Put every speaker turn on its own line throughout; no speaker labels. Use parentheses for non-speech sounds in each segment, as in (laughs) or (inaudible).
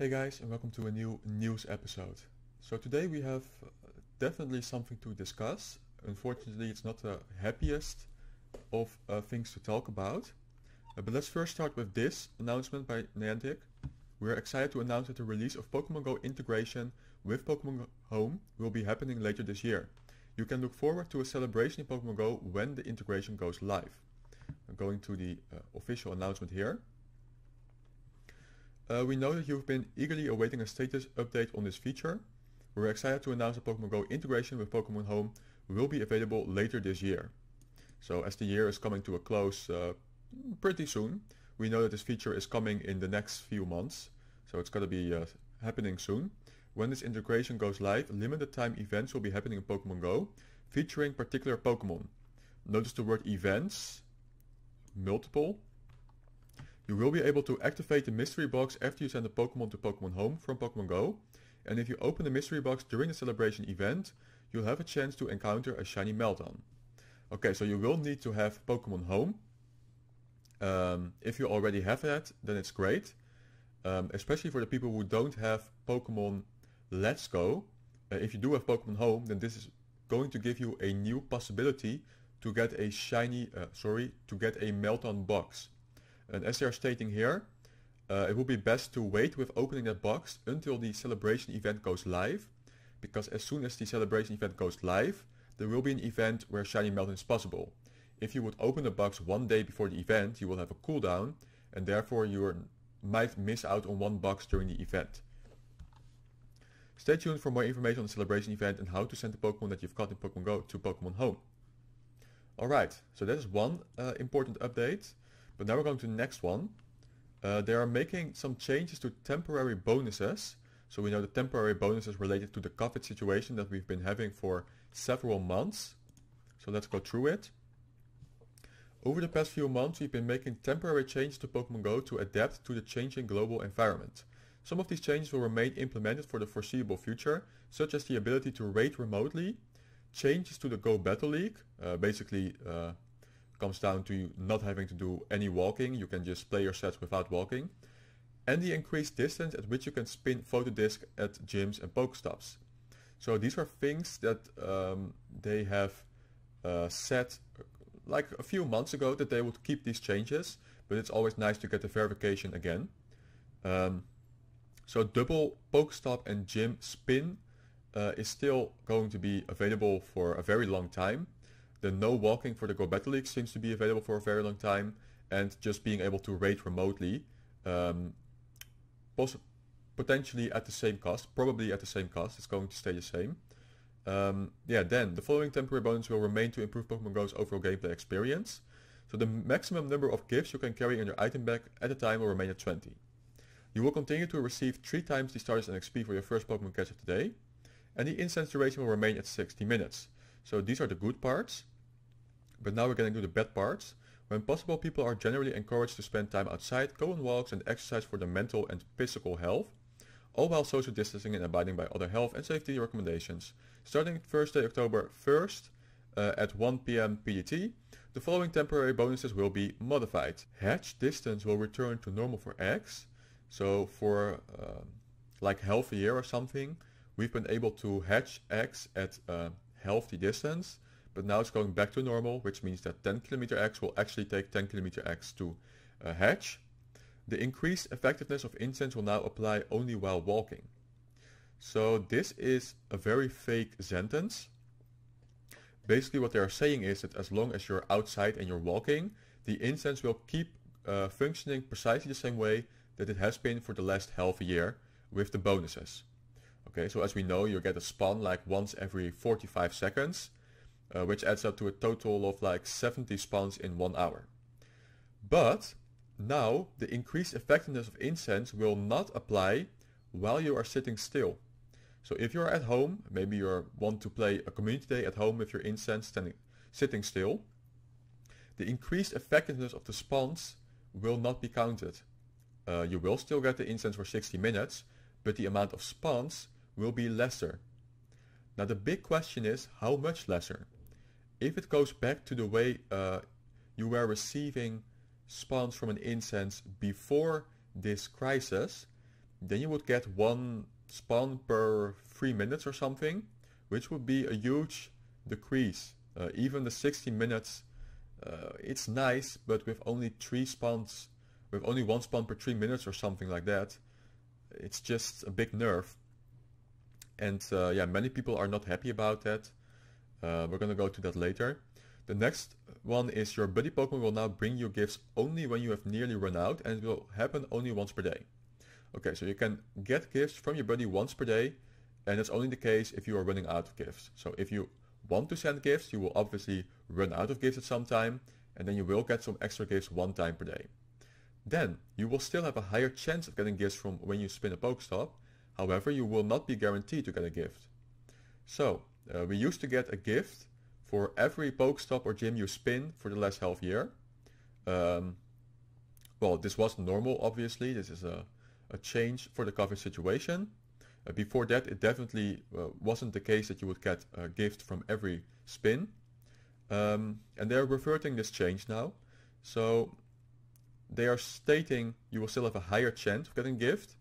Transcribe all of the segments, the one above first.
Hey guys and welcome to a new news episode. So today we have uh, definitely something to discuss. Unfortunately it's not the happiest of uh, things to talk about. Uh, but let's first start with this announcement by Niantic. We're excited to announce that the release of Pokemon Go integration with Pokemon Home will be happening later this year. You can look forward to a celebration in Pokemon Go when the integration goes live. I'm going to the uh, official announcement here. Uh, we know that you've been eagerly awaiting a status update on this feature. We're excited to announce that Pokemon Go integration with Pokemon Home will be available later this year. So as the year is coming to a close uh, pretty soon, we know that this feature is coming in the next few months. So it's going to be uh, happening soon. When this integration goes live, limited time events will be happening in Pokemon Go, featuring particular Pokemon. Notice the word events, multiple, you will be able to activate the mystery box after you send a Pokemon to Pokemon Home from Pokemon Go. And if you open the mystery box during the celebration event, you'll have a chance to encounter a shiny Meltan. Okay, so you will need to have Pokemon Home. Um, if you already have that, then it's great. Um, especially for the people who don't have Pokemon Let's Go. Uh, if you do have Pokemon Home, then this is going to give you a new possibility to get a shiny, uh, sorry, to get a Meltan box. And as they are stating here, uh, it would be best to wait with opening that box until the celebration event goes live, because as soon as the celebration event goes live, there will be an event where Shiny Meltan is possible. If you would open the box one day before the event, you will have a cooldown, and therefore you might miss out on one box during the event. Stay tuned for more information on the celebration event and how to send the Pokemon that you've caught in Pokemon Go to Pokemon Home. Alright, so that is one uh, important update. But now we're going to the next one. Uh, they are making some changes to temporary bonuses. So we know the temporary bonuses related to the COVID situation that we've been having for several months. So let's go through it. Over the past few months, we've been making temporary changes to Pokemon Go to adapt to the changing global environment. Some of these changes will remain implemented for the foreseeable future, such as the ability to raid remotely, changes to the Go Battle League, uh, basically uh, comes down to not having to do any walking. You can just play your sets without walking. And the increased distance at which you can spin Photodisc at gyms and Pokestops. So these are things that um, they have uh, said like a few months ago that they would keep these changes, but it's always nice to get the verification again. Um, so double Pokestop and gym spin uh, is still going to be available for a very long time. The no walking for the Go Battle League seems to be available for a very long time, and just being able to raid remotely, um, potentially at the same cost, probably at the same cost, it's going to stay the same. Um, yeah, then the following temporary bonus will remain to improve Pokemon Go's overall gameplay experience. So the maximum number of gifts you can carry in your item bag at a time will remain at 20. You will continue to receive 3 times the Stardust and XP for your first Pokemon catch of the day, and the incense duration will remain at 60 minutes. So these are the good parts. But now we're getting to the bad parts. When possible, people are generally encouraged to spend time outside, go on walks and exercise for their mental and physical health, all while social distancing and abiding by other health and safety recommendations. Starting Thursday, October 1st uh, at 1 p.m. PDT, the following temporary bonuses will be modified. Hatch distance will return to normal for eggs. So for uh, like half a year or something, we've been able to hatch eggs at uh, healthy distance, but now it's going back to normal, which means that 10 kilometer X will actually take 10 kilometer X to uh, hatch. The increased effectiveness of incense will now apply only while walking. So this is a very fake sentence. Basically what they are saying is that as long as you're outside and you're walking, the incense will keep uh, functioning precisely the same way that it has been for the last half a year with the bonuses. Okay, so as we know, you get a spawn like once every 45 seconds, uh, which adds up to a total of like 70 spawns in one hour. But now the increased effectiveness of incense will not apply while you are sitting still. So if you're at home, maybe you want to play a community day at home with your incense standing, sitting still, the increased effectiveness of the spawns will not be counted. Uh, you will still get the incense for 60 minutes, but the amount of spawns will be lesser. Now the big question is how much lesser? If it goes back to the way uh, you were receiving spawns from an incense before this crisis, then you would get one spawn per three minutes or something, which would be a huge decrease. Uh, even the 60 minutes, uh, it's nice, but with only three spawns, with only one spawn per three minutes or something like that, it's just a big nerf. And uh, yeah, many people are not happy about that. Uh, we're gonna go to that later. The next one is your buddy Pokemon will now bring you gifts only when you have nearly run out and it will happen only once per day. Okay, so you can get gifts from your buddy once per day and it's only the case if you are running out of gifts. So if you want to send gifts, you will obviously run out of gifts at some time and then you will get some extra gifts one time per day. Then you will still have a higher chance of getting gifts from when you spin a Pokestop. However, you will not be guaranteed to get a gift. So uh, we used to get a gift for every Pokestop or gym you spin for the last half year. Um, well, this was normal, obviously. This is a, a change for the COVID situation. Uh, before that, it definitely uh, wasn't the case that you would get a gift from every spin. Um, and they're reverting this change now. So they are stating you will still have a higher chance of getting a gift.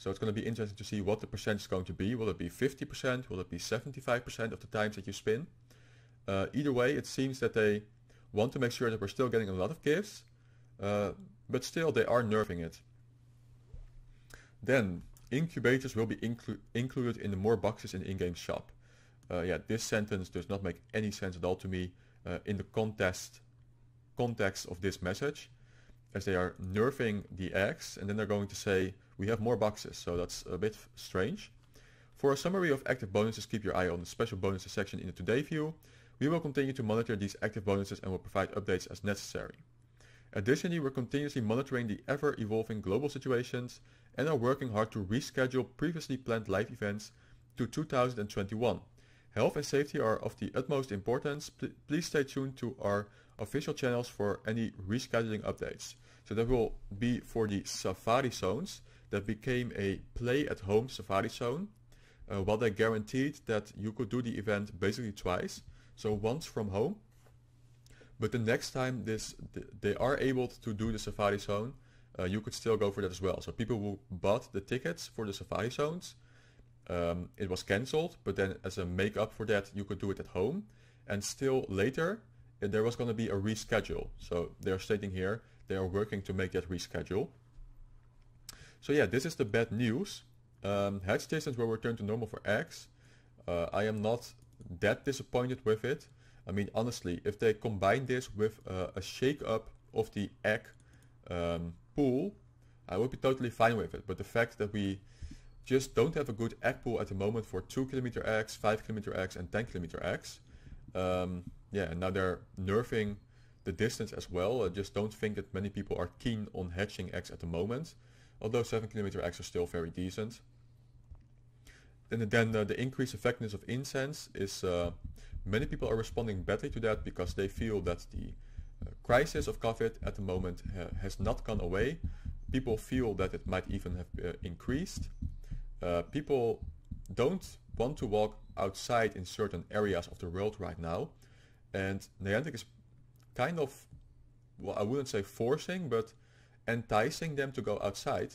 So it's going to be interesting to see what the percentage is going to be. Will it be 50%? Will it be 75% of the times that you spin? Uh, either way, it seems that they want to make sure that we're still getting a lot of gifts, uh, but still they are nerfing it. Then, incubators will be inclu included in the more boxes in the in-game shop. Uh, yeah, this sentence does not make any sense at all to me uh, in the context, context of this message, as they are nerfing the eggs, and then they're going to say, we have more boxes, so that's a bit strange. For a summary of active bonuses, keep your eye on the special bonuses section in the Today view. We will continue to monitor these active bonuses and will provide updates as necessary. Additionally, we're continuously monitoring the ever-evolving global situations and are working hard to reschedule previously planned live events to 2021. Health and safety are of the utmost importance. P please stay tuned to our official channels for any rescheduling updates. So that will be for the Safari zones that became a play at home Safari zone. Uh, while they guaranteed that you could do the event basically twice, so once from home. But the next time this th they are able to do the Safari Zone, uh, you could still go for that as well. So people who bought the tickets for the Safari Zones, um, it was cancelled, but then as a make-up for that, you could do it at home. And still later, there was going to be a reschedule. So they're stating here, they are working to make that reschedule. So yeah, this is the bad news. Um, hatch distance will return to normal for eggs. Uh, I am not that disappointed with it. I mean, honestly, if they combine this with uh, a shake up of the egg um, pool, I would be totally fine with it. But the fact that we just don't have a good egg pool at the moment for 2 kilometer eggs, 5 kilometer eggs and 10 kilometer eggs. Um, yeah, and now they're nerfing the distance as well. I just don't think that many people are keen on hatching eggs at the moment. Although 7 kilometer eggs are still very decent. And then uh, the increased effectiveness of incense is uh, many people are responding badly to that because they feel that the uh, crisis of COVID at the moment has not gone away. People feel that it might even have uh, increased. Uh, people don't want to walk outside in certain areas of the world right now. And Niantic is kind of, well, I wouldn't say forcing, but enticing them to go outside,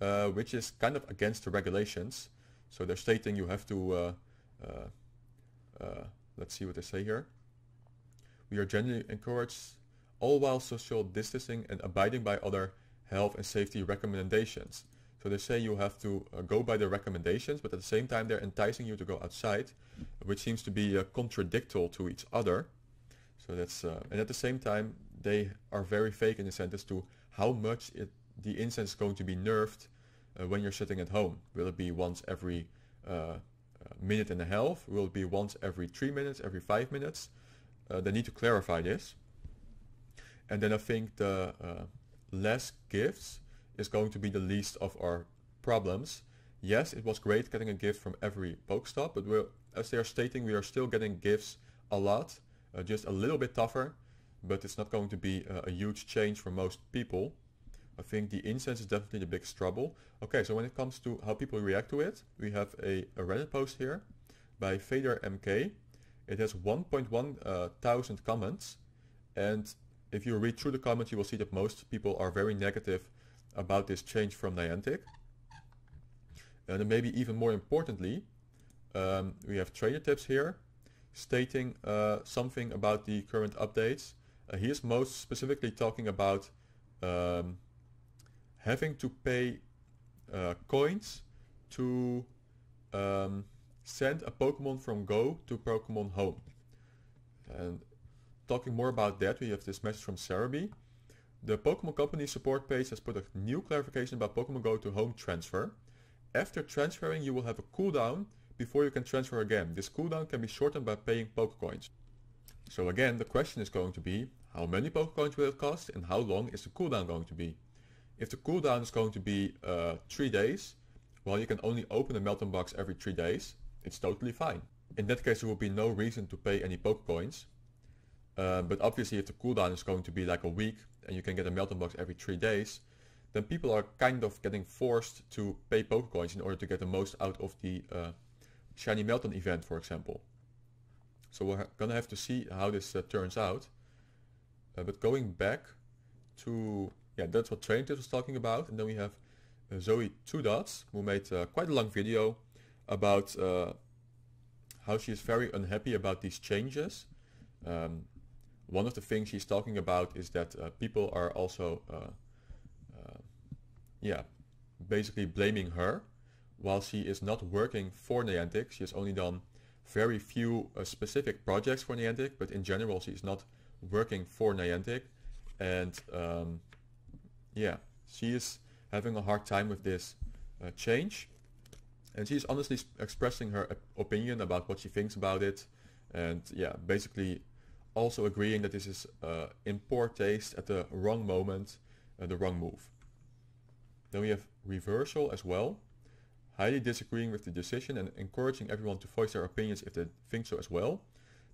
uh, which is kind of against the regulations. So they're stating you have to, uh, uh, uh, let's see what they say here. We are generally encouraged all while social distancing and abiding by other health and safety recommendations. So they say you have to uh, go by the recommendations, but at the same time they're enticing you to go outside, which seems to be uh, contradictory to each other. So that's uh, and at the same time they are very fake in the sentence to how much it, the incense is going to be nerfed uh, when you're sitting at home? Will it be once every uh, uh, minute and a half? Will it be once every three minutes, every five minutes? they need to clarify this. And then I think the less gifts is going to be the least of our problems. Yes, it was great getting a gift from every Pokestop, but as they are stating, we are still getting gifts a lot, uh, just a little bit tougher, but it's not going to be a huge change for most people. I think the incense is definitely the biggest trouble. Okay, so when it comes to how people react to it, we have a, a Reddit post here by Fader MK. It has 1.1 uh, thousand comments, and if you read through the comments, you will see that most people are very negative about this change from Niantic. And maybe even more importantly, um, we have Trainer Tips here stating uh, something about the current updates. Uh, he is most specifically talking about um, having to pay uh, coins to um, send a Pokemon from Go to Pokemon Home. And talking more about that, we have this message from Serebii. The Pokemon Company support page has put a new clarification about Pokemon Go to home transfer. After transferring, you will have a cooldown before you can transfer again. This cooldown can be shortened by paying Pokecoins. So again, the question is going to be, how many Pokecoins will it cost and how long is the cooldown going to be? If the cooldown is going to be uh, 3 days, well you can only open a Meltan box every 3 days, it's totally fine. In that case there will be no reason to pay any Pokecoins. Uh, but obviously if the cooldown is going to be like a week and you can get a Meltan box every 3 days, then people are kind of getting forced to pay Pokecoins in order to get the most out of the uh, Shiny Meltan event for example. So we're gonna have to see how this uh, turns out. Uh, but going back to, yeah, that's what Tips was talking about. And then we have uh, Zoe Two Dots, who made uh, quite a long video about uh, how she is very unhappy about these changes. Um, one of the things she's talking about is that uh, people are also, yeah, basically blaming her while she is not working for Niantic. She has only done very few uh, specific projects for Niantic, but in general she is not working for Niantic. And um, yeah, she is having a hard time with this uh, change. And she's honestly expressing her opinion about what she thinks about it. And yeah, basically also agreeing that this is uh, in poor taste at the wrong moment, uh, the wrong move. Then we have reversal as well highly disagreeing with the decision and encouraging everyone to voice their opinions if they think so as well.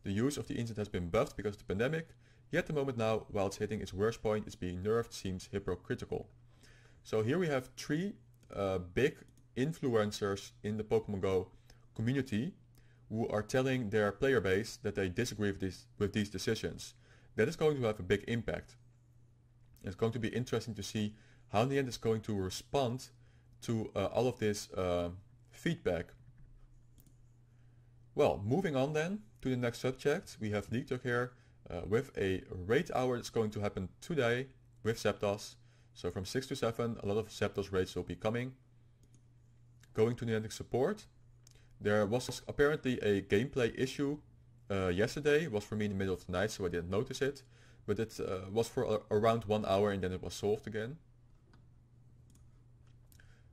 The use of the internet has been buffed because of the pandemic, yet the moment now, while it's hitting its worst point, it's being nerfed seems hypocritical. So here we have three uh, big influencers in the Pokemon Go community who are telling their player base that they disagree with, this, with these decisions. That is going to have a big impact. It's going to be interesting to see how Niantic is going to respond to uh, all of this uh, feedback. Well, moving on then to the next subject, we have Leek Duck here uh, with a raid hour that's going to happen today with Zapdos. So from 6 to 7, a lot of Zapdos raids will be coming. Going to Niantic support, there was apparently a gameplay issue uh, yesterday. It was for me in the middle of the night, so I didn't notice it. But it uh, was for around one hour and then it was solved again.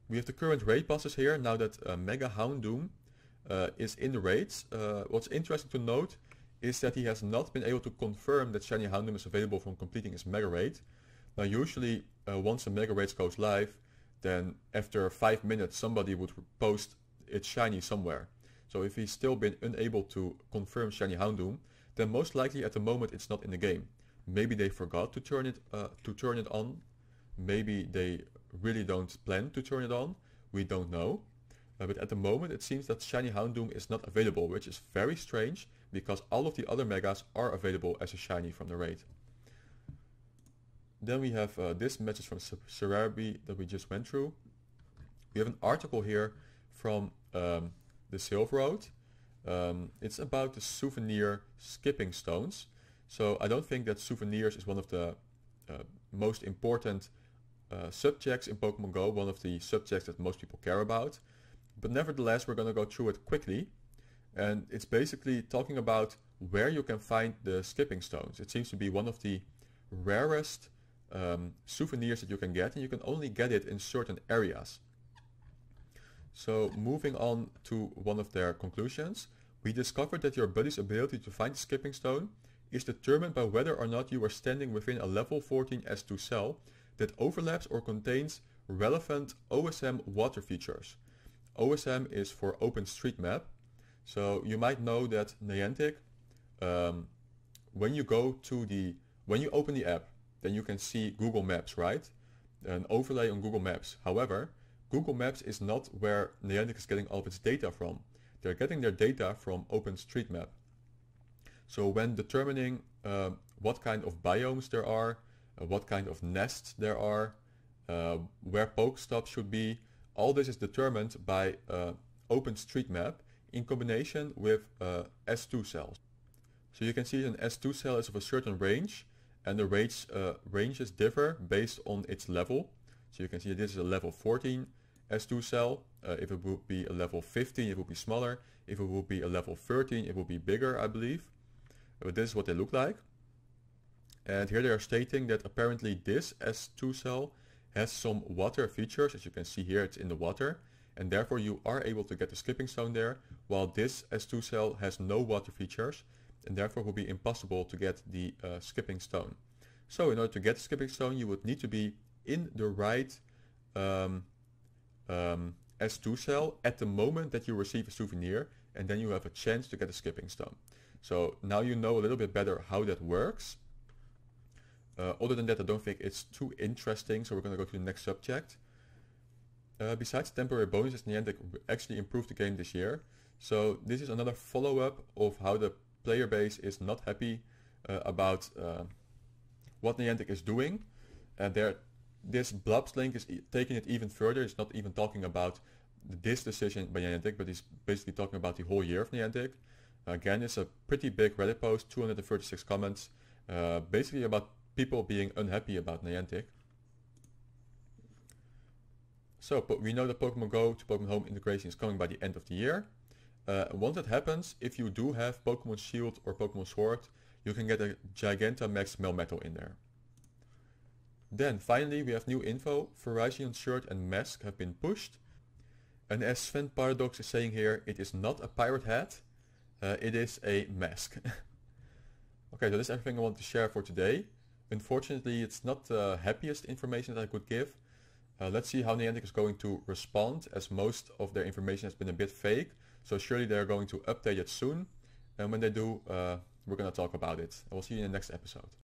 We have the current raid bosses here now that uh, Mega Houndoom uh, is in the raids. Uh, what's interesting to note is that he has not been able to confirm that Shiny Houndoom is available from completing his Mega Raid. Now usually uh, once a Mega Raid goes live, then after 5 minutes somebody would post it's Shiny somewhere. So if he's still been unable to confirm Shiny Houndoom, then most likely at the moment it's not in the game. Maybe they forgot to turn it uh, to turn it on. Maybe they really don't plan to turn it on. We don't know. Uh, but at the moment it seems that Shiny Houndoom is not available, which is very strange because all of the other Megas are available as a Shiny from the raid. Then we have uh, this message from Serebii that we just went through. We have an article here from um, the Silph Road. Um, it's about the souvenir skipping stones. So I don't think that souvenirs is one of the uh, most important uh, subjects in Pokemon Go, one of the subjects that most people care about. But nevertheless, we're going to go through it quickly. And it's basically talking about where you can find the skipping stones. It seems to be one of the rarest um, souvenirs that you can get, and you can only get it in certain areas. So moving on to one of their conclusions, we discovered that your buddy's ability to find the skipping stone is determined by whether or not you are standing within a level 14 S2 cell that overlaps or contains relevant OSM water features. OSM is for OpenStreetMap. So you might know that Niantic, um, when you go to the, when you open the app, then you can see Google Maps, right? An overlay on Google Maps. However, Google Maps is not where Niantic is getting all of its data from. They're getting their data from OpenStreetMap. So when determining uh, what kind of biomes there are, what kind of nests there are, uh, where Pokestops should be, All this is determined by uh, OpenStreetMap in combination with uh, S2 cells. So you can see an S2 cell is of a certain range and the range, uh, ranges differ based on its level. So you can see this is a level 14 S2 cell. Uh, if it would be a level 15 it would be smaller. If it would be a level 13 it would be bigger I believe. But this is what they look like. And here they are stating that apparently this S2 cell has some water features. As you can see here it's in the water and therefore you are able to get the skipping stone there while this S2 cell has no water features and therefore will be impossible to get the uh, skipping stone. So in order to get the skipping stone you would need to be in the right um, um, S2 cell at the moment that you receive a souvenir and then you have a chance to get a skipping stone. So now you know a little bit better how that works. Uh, other than that I don't think it's too interesting so we're going to go to the next subject. Uh, besides temporary bonuses, Niantic actually improved the game this year. So this is another follow-up of how the player base is not happy uh, about uh, what Niantic is doing. And there, this Blobs link is e taking it even further. It's not even talking about this decision by Niantic, but it's basically talking about the whole year of Niantic. Again, it's a pretty big Reddit post, 236 comments, uh, basically about people being unhappy about Niantic. So we know that Pokemon Go to Pokemon Home integration is coming by the end of the year. Uh, once that happens, if you do have Pokemon Shield or Pokemon Sword, you can get a Gigantamax Melmetal in there. Then finally we have new info, Verizon shirt and mask have been pushed. And as Sven Paradox is saying here, it is not a pirate hat, uh, it is a mask. (laughs) okay, so that's everything I want to share for today. Unfortunately, it's not the happiest information that I could give. Uh, let's see how Niantic is going to respond as most of their information has been a bit fake. So surely they're going to update it soon. And when they do, uh, we're going to talk about it. I will see you in the next episode.